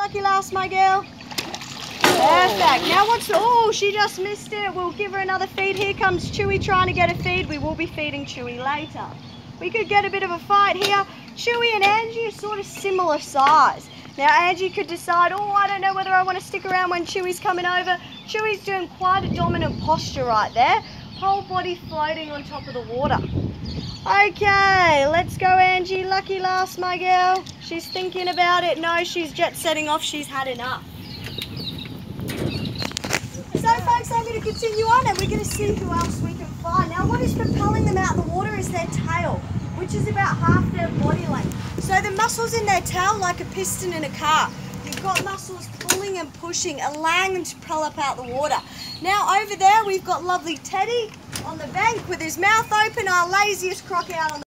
Lucky last, my girl. Perfect. Now what's, oh, she just missed it. We'll give her another feed. Here comes Chewy trying to get a feed. We will be feeding Chewy later. We could get a bit of a fight here. Chewy and Angie are sort of similar size. Now Angie could decide, oh, I don't know whether I want to stick around when Chewy's coming over. Chewy's doing quite a dominant posture right there. Whole body floating on top of the water. Okay, let's last, my girl. She's thinking about it. No, she's jet setting off. She's had enough. So folks, I'm going to continue on and we're going to see who else we can find. Now what is propelling them out of the water is their tail, which is about half their body length. So the muscles in their tail like a piston in a car. You've got muscles pulling and pushing, allowing them to propel up out the water. Now over there we've got lovely Teddy on the bank with his mouth open, our laziest croc out on the